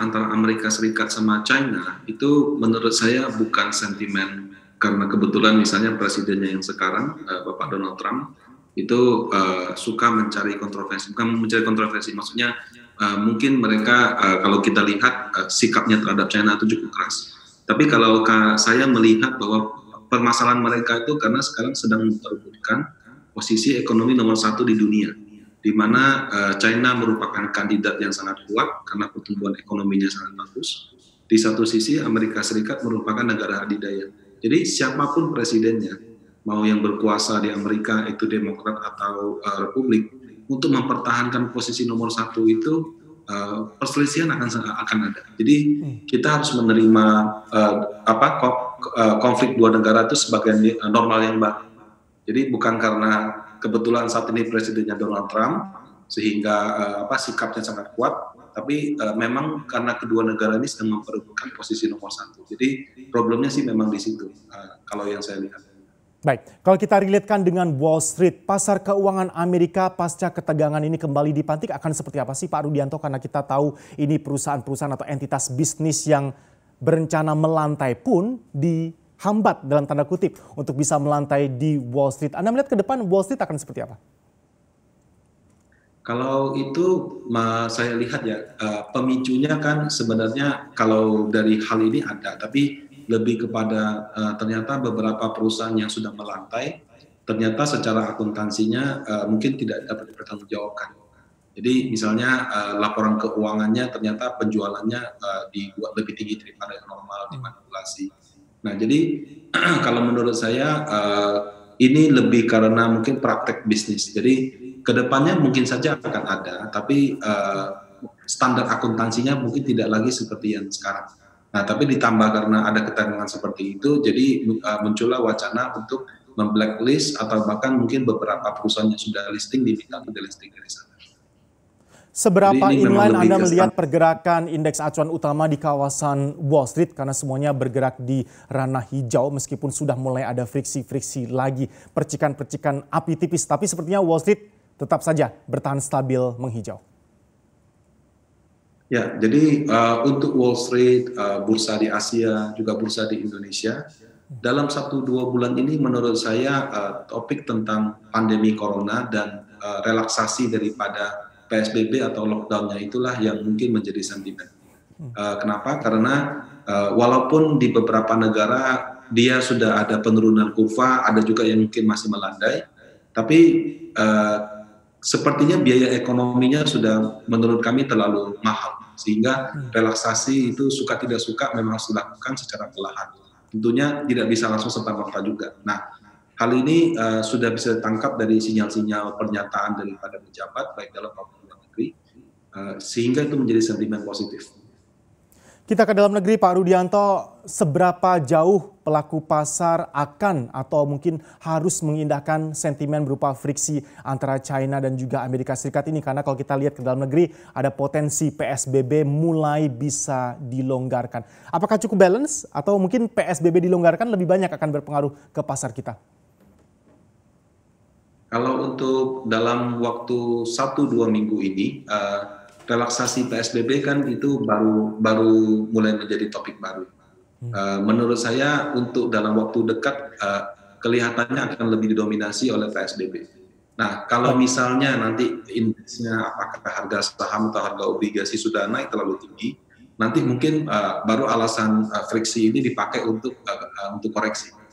antara Amerika Serikat sama China itu menurut saya bukan sentimen karena kebetulan misalnya presidennya yang sekarang uh, Bapak Donald Trump itu uh, suka mencari kontroversi, bukan mencari kontroversi, maksudnya uh, mungkin mereka uh, kalau kita lihat uh, sikapnya terhadap China itu cukup keras. Tapi kalau saya melihat bahwa permasalahan mereka itu karena sekarang sedang memperebutkan posisi ekonomi nomor satu di dunia di mana uh, China merupakan kandidat yang sangat kuat karena pertumbuhan ekonominya sangat bagus. Di satu sisi Amerika Serikat merupakan negara adidaya. Jadi siapa pun presidennya, mau yang berkuasa di Amerika itu Demokrat atau uh, Republik, untuk mempertahankan posisi nomor satu itu uh, perselisihan akan akan ada. Jadi hmm. kita harus menerima uh, apa konflik dua negara itu sebagai normal yang baru. Jadi bukan karena kebetulan saat ini presidennya Donald Trump sehingga uh, apa sikapnya sangat kuat. Tapi uh, memang karena kedua negara ini sedang memperebutkan posisi nomor satu. Jadi problemnya sih memang di situ uh, kalau yang saya lihat. Baik, kalau kita relatekan dengan Wall Street, pasar keuangan Amerika pasca ketegangan ini kembali dipantik akan seperti apa sih Pak Rudianto? Karena kita tahu ini perusahaan-perusahaan atau entitas bisnis yang berencana melantai pun di hambat dalam tanda kutip untuk bisa melantai di Wall Street. Anda melihat ke depan Wall Street akan seperti apa? Kalau itu saya lihat ya eh, pemicunya kan sebenarnya kalau dari hal ini ada, tapi lebih kepada eh, ternyata beberapa perusahaan yang sudah melantai ternyata secara akuntansinya eh, mungkin tidak dapat dipertanggungjawabkan. Jadi misalnya laporan keuangannya ternyata penjualannya dibuat lebih tinggi daripada yang normal dimanipulasi Nah, jadi kalau menurut saya uh, ini lebih karena mungkin praktek bisnis. Jadi ke depannya mungkin saja akan ada, tapi uh, standar akuntansinya mungkin tidak lagi seperti yang sekarang. Nah, tapi ditambah karena ada ketegangan seperti itu, jadi uh, muncullah wacana untuk memblacklist atau bahkan mungkin beberapa perusahaan yang sudah listing diminta untuk delisting dari sana. Seberapa inline Anda melihat pergerakan indeks acuan utama di kawasan Wall Street karena semuanya bergerak di ranah hijau meskipun sudah mulai ada friksi-friksi lagi, percikan-percikan api tipis. Tapi sepertinya Wall Street tetap saja bertahan stabil menghijau. Ya, jadi uh, untuk Wall Street, uh, bursa di Asia, juga bursa di Indonesia, dalam satu dua bulan ini menurut saya uh, topik tentang pandemi corona dan uh, relaksasi daripada PSBB atau lockdownnya itulah yang mungkin menjadi sentimen. Uh, kenapa? Karena uh, walaupun di beberapa negara dia sudah ada penurunan kurva, ada juga yang mungkin masih melandai, tapi uh, sepertinya biaya ekonominya sudah menurut kami terlalu mahal, sehingga relaksasi itu suka tidak suka memang harus dilakukan secara perlahan. Tentunya tidak bisa langsung serta merta juga. Nah, Hal ini uh, sudah bisa ditangkap dari sinyal-sinyal pernyataan daripada pejabat baik dalam maupun negeri, uh, sehingga itu menjadi sentimen positif. Kita ke dalam negeri Pak Rudianto, seberapa jauh pelaku pasar akan atau mungkin harus mengindahkan sentimen berupa friksi antara China dan juga Amerika Serikat ini? Karena kalau kita lihat ke dalam negeri ada potensi PSBB mulai bisa dilonggarkan. Apakah cukup balance atau mungkin PSBB dilonggarkan lebih banyak akan berpengaruh ke pasar kita? Kalau untuk dalam waktu satu dua minggu ini, uh, relaksasi PSBB kan itu baru baru mulai menjadi topik baru. Uh, menurut saya untuk dalam waktu dekat uh, kelihatannya akan lebih didominasi oleh PSBB. Nah, kalau misalnya nanti indeksnya apakah harga saham atau harga obligasi sudah naik terlalu tinggi, nanti mungkin uh, baru alasan uh, friksi ini dipakai untuk uh, uh, untuk koreksi.